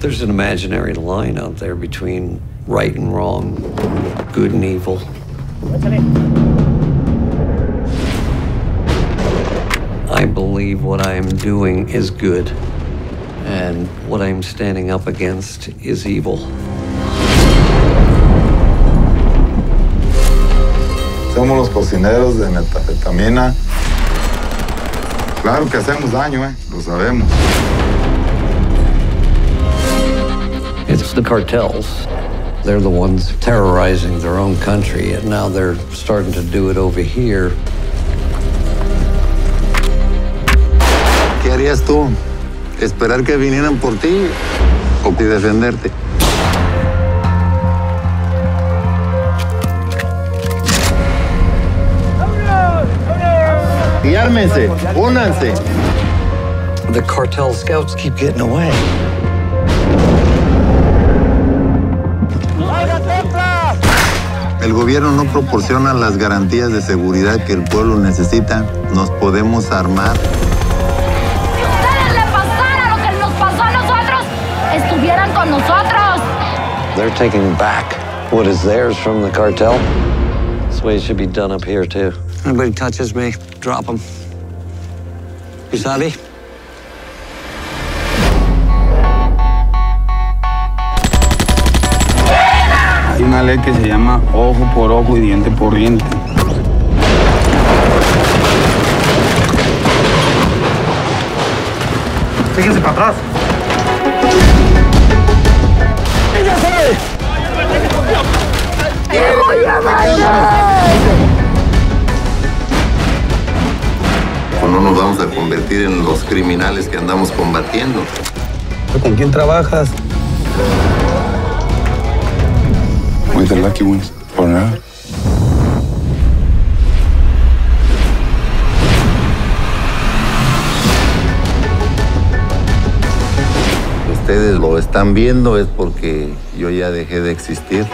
There's an imaginary line out there between right and wrong, good and evil. I believe what I am doing is good, and what I'm standing up against is evil. Somos los cocineros de metanfetamina. Claro que hacemos daño, ¿eh? Lo sabemos. The cartels. They're the ones terrorizing their own country, and now they're starting to do it over here. ¿Qué harías tú? ¿Esperar que vinieran por ti o que defenderte? Y ármense, únanse. The cartel scouts keep getting away. El gobierno no proporciona las garantías de seguridad que el pueblo necesita. Nos podemos armar. Si a ustedes les pasara lo que nos pasó a nosotros, estuvieran con nosotros. They're taking back what is theirs from the cartel. This way it should be done up here, too. Anybody touches me, drop them. You sabi? Una ley que se llama ojo por ojo y diente por diente. Fíjense para atrás. O no nos vamos a convertir en los criminales que andamos combatiendo. ¿Con quién trabajas? With the lucky ones. Por nada. Ustedes lo están viendo es porque yo ya dejé de existir.